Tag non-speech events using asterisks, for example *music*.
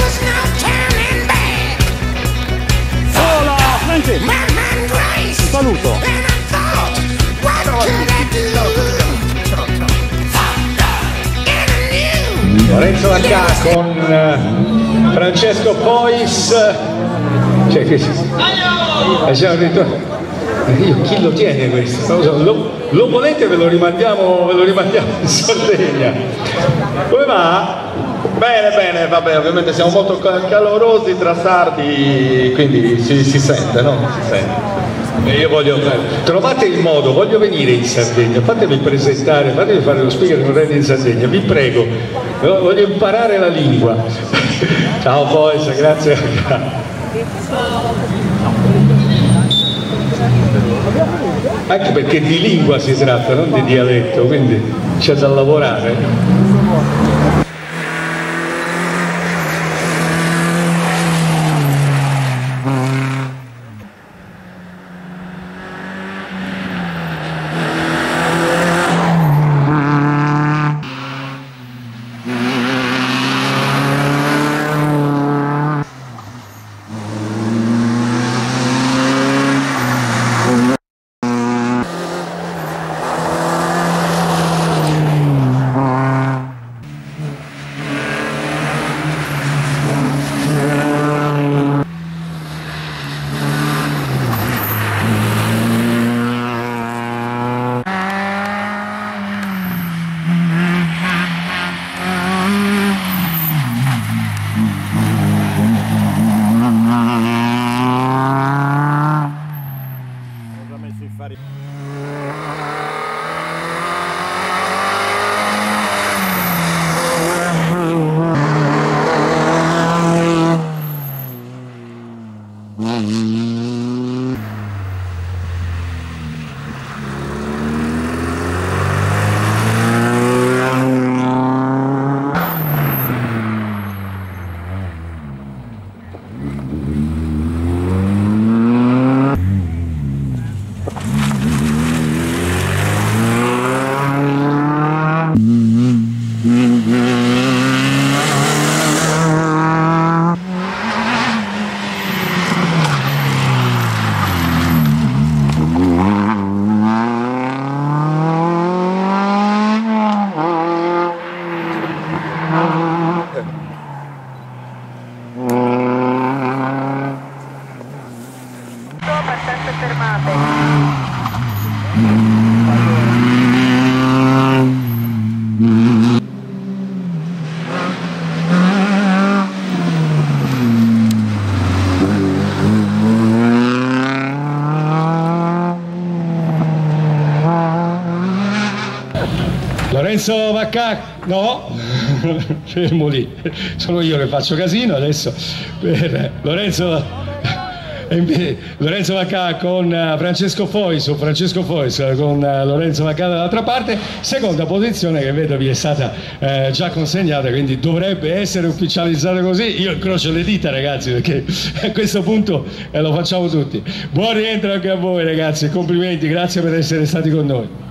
was no turning back. Hola, Franci, Madman Grace, saluto. Lorenzo Vacca con eh, Francesco Pois. Cioè, che si... Eh, Eh, Io, chi lo tiene questo? Lo, lo, volete ve lo rimandiamo, ve lo rimandiamo in Sardegna. Come va? Bene, bene, vabbè, ovviamente siamo molto ca- calorosi tra sardi, quindi si, si sente, no? Si sente. Io voglio trovate il modo, voglio venire in Sardegna, fatemi presentare, fatemi fare lo speaker con Redding in Sardegna, vi prego, voglio imparare la lingua. *laughs* Ciao Pois, grazie. Anche perché di lingua si tratta, non di dialetto, quindi c'è da lavorare. Mm-hmm. Lorenzo Vacca, no, *laughs* fermo lì, sono io che faccio casino adesso. Per Lorenzo, *laughs* Lorenzo Vacca con eh, Francesco Fois, o Francesco Fois con eh, Lorenzo Vacca dall'altra parte, seconda posizione che vedo vi è stata eh, già consegnata, quindi dovrebbe essere ufficializzata così. Io incrocio le dita ragazzi perché *laughs* a questo punto eh, lo facciamo tutti. Buon rientro anche a voi ragazzi, complimenti, grazie per essere stati con noi.